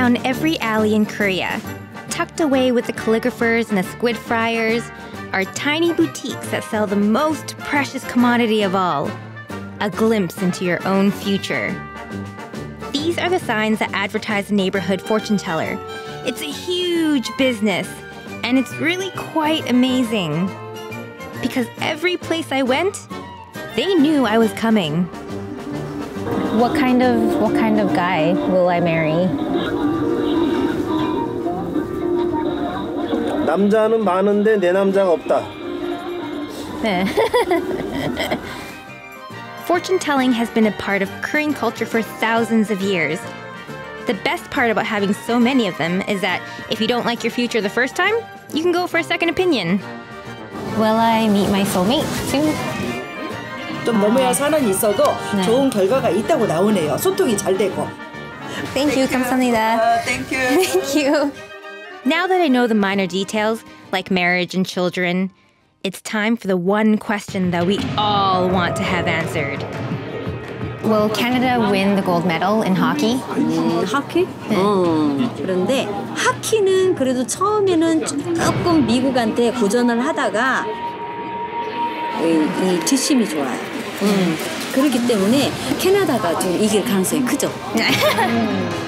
down every alley in Korea. Tucked away with the calligraphers and the squid fryers are tiny boutiques that sell the most precious commodity of all a glimpse into your own future. These are the signs that advertise the neighborhood fortune teller. It's a huge business, and it's really quite amazing. Because every place I went, they knew I was coming. What kind of what kind of guy will I marry? 남자는 많은데 내 남자가 없다. 네. Fortune telling has been a part of Korean culture for thousands of years. The best part about having so many of them is that if you don't like your future the first time, you can go for a second opinion. Will I meet my soulmate soon? 좀 넘어야 산은 있어도 네. 좋은 결과가 있다고 나오네요. 소통이 잘 되고. Thank you, 감사합니다. Thank you. Thank you. Now that I know the minor details, like marriage and children, it's time for the one question that we all want to have answered. Will Canada win the gold medal in hockey? 음, 하키? 어, 그런데 하키는 그래도 처음에는 조금 미국한테 고전을 하다가 이, 이 뒷심이 좋아요. 음, 그렇기 때문에 캐나다가 좀 이길 가능성이 크죠.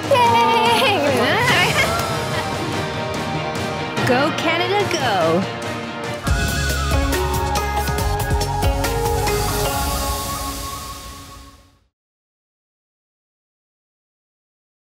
Go let it go.